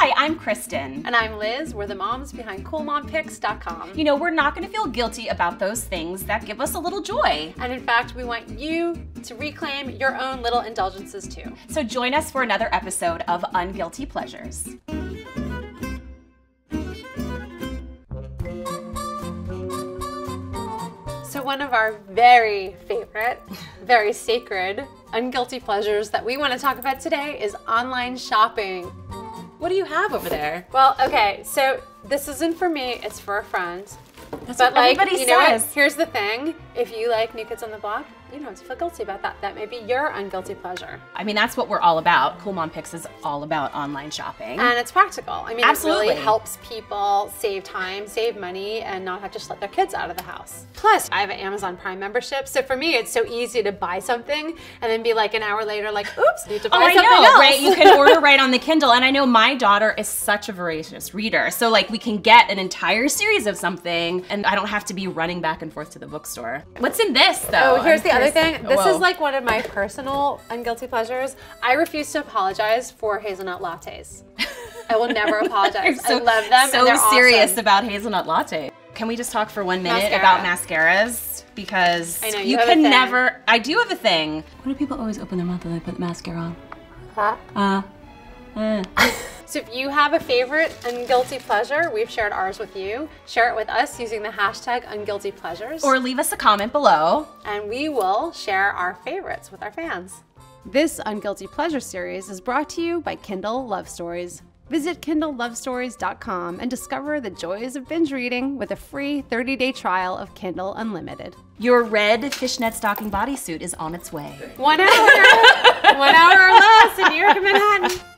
Hi, I'm Kristen. And I'm Liz. We're the moms behind CoolMomPicks.com. You know, we're not going to feel guilty about those things that give us a little joy. And in fact, we want you to reclaim your own little indulgences too. So join us for another episode of Unguilty Pleasures. So, one of our very favorite, very sacred, unguilty pleasures that we want to talk about today is online shopping. What do you have over there? Well, okay, so this isn't for me, it's for a friend. That's but what like, everybody you know what? Here's the thing: if you like New Kids on the Block, you don't have to feel guilty about that. That may be your unguilty pleasure, I mean, that's what we're all about. Cool Mom Picks is all about online shopping. and it's practical. I mean, it Absolutely. really helps people save time, save money, and not have to just let their kids out of the house. Plus, I have an Amazon Prime membership, so for me, it's so easy to buy something and then be like an hour later, like, "Oops, need to oh, buy Oh, I something know, else." right? You can order right on the Kindle. And I know my daughter is such a voracious reader. So, like, we can get an entire series of something, and I don't have to be running back and forth to the bookstore. What's in this, though? Oh, here's I'm the other thing. This Whoa. is like one of my personal unguilty pleasures. I refuse to apologize for hazelnut lattes. I will never apologize. You're I love them. So and they're serious awesome. about hazelnut latte. Can we just talk for one minute Mascara. about mascaras? Because I know, you have a can never. I do have a thing. Why do people always open their mouth when they put the mascara on? Huh? Uh, uh. So if you have a favorite unguilty pleasure, we've shared ours with you. Share it with us using the hashtag unguilty pleasures. Or leave us a comment below. and we will share our favorites with our fans. This Unguilty Pleasure series is brought to you by Kindle Love Stories. Visit KindleLoveStories.com and discover the joys of binge reading with a free 30 day trial of Kindle Unlimited. Your red fishnet stocking bodysuit is on its way. One hour, one hour or less in New York and Manhattan.